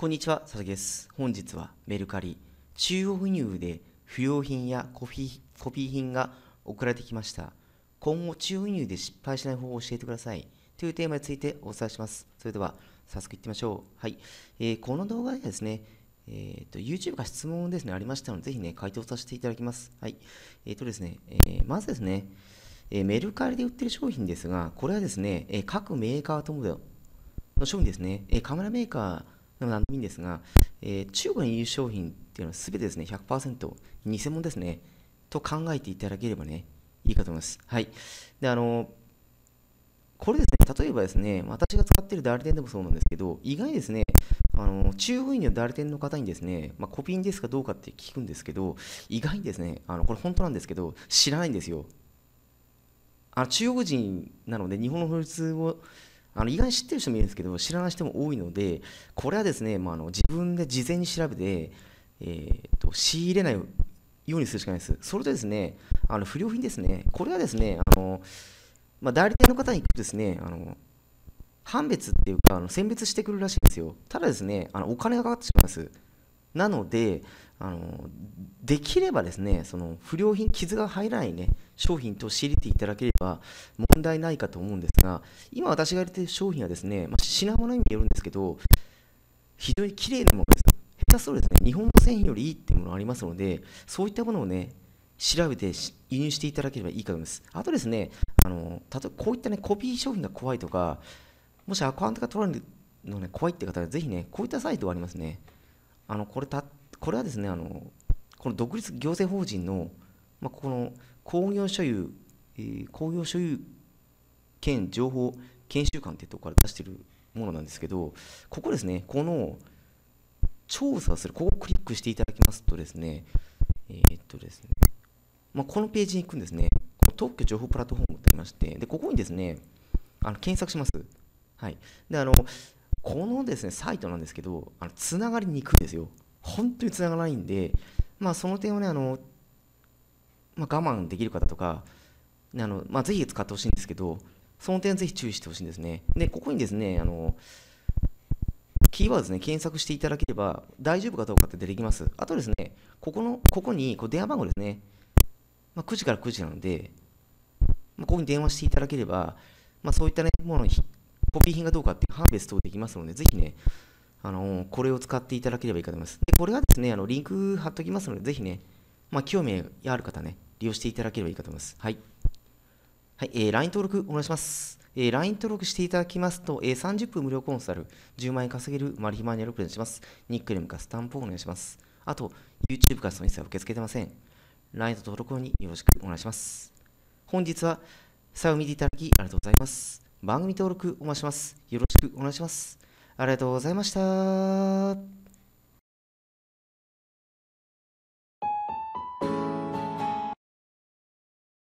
こんにちは、佐々木です。本日はメルカリ、中央輸入で不用品やコピーコピー品が送られてきました。今後、中央輸入で失敗しない方法を教えてください。というテーマについてお伝えします。それでは、早速いってみましょう。はい。えーこの動画ではですね、えー、と YouTube が質問ですね、ありましたので、ぜひね、回答させていただきます。はい。えっ、とですね、えーまずですね、えーメルカリで売ってる商品ですが、これはですね、え各メーカーともの商品ですね、えカメラメーカーでも何でもいいんですが、えー中国に輸入商品っていうのはすべてですね、100%偽物ですね、と考えていただければね、いいかと思います。はい。で、あの、これですね、例えばですね、私が使っている代理店でもそうなんですけど、意外にですね、あの中国輸入の代理店の方にですね、まあ、コピーですかどうかって聞くんですけど、意外にですね、あのこれ本当なんですけど、知らないんですよ。あの中国人なので、日本の法律をあの意外に知ってる人もいるんですけど、知らない人も多いので、これはですね、まあ、あの自分で事前に調べて、えーと、仕入れないようにするしかないです。それとですね、あの不良品ですね、これはですね、あのまあ、代理店の方に行くとですね、あの判別っていうか、あの選別してくるらしいんですよ。ただですね、あのお金がかかってしまいます。なので、あのできればですね、その不良品、傷が入らないね、商品と仕入れていただければ問題ないかと思うんですが、今私が入れている商品はですね、まあ、品物にもよるんですけど、非常に綺麗なものです。下手するとですね、日本の製品よりいいっていうものがありますので、そういったものをね、調べて輸入していただければいいかと思います。あとですね、あの例えばこういったね、コピー商品が怖いとか、もしアカウントが取られるのが、ね、怖いって方は、ぜひね、こういったサイトがありますね。あのこれたこれはですねあの、この独立行政法人の、まあ、この工業所有、えー工業所有権情報研修館っていうところから出しているものなんですけど、ここですね、この調査する、ここをクリックしていただきますとですね、えーっとですね、まあ、このページに行くんですね。この特許情報プラットフォームってありまして、でここにですね、あの検索します。はい。で、あの、このですね、サイトなんですけど、あのつながりにくいですよ。本当につながらないんで、まあ、その点はね、あの、まあ、我慢できる方とか、あのまあ、ぜひ使ってほしいんですけど、その点ぜひ注意してほしいんですね。で、ここにですね、あの、キーワードですね、検索していただければ大丈夫かどうかって出てきます。あとですね、ここの、ここにこう電話番号ですね、まあ、9時から9時なので、まあ、ここに電話していただければ、まあ、そういった、ね、ものにコピー品がどうかっていう判別等できますので、ぜひね、あのこれを使っていただければいいかと思います。でこれはですね、あのリンク貼っておきますので、ぜひね、まあ、興味ある方ね、利用していただければいいかと思います。はい。はい、えー、LINE 登録お願いします。えー、LINE 登録していただきますと、えー、30分無料コンサル、10万円稼げるマル秘マニアルをプレゼンします。ニックネームかスタンプをお願いします。あと、YouTube からその一切受け付けてません。LINE と登録によろしくお願いします。本日は、最後見ていただきありがとうございます。番組登録お待ちします。よろしくお願いします。ありがとうございました。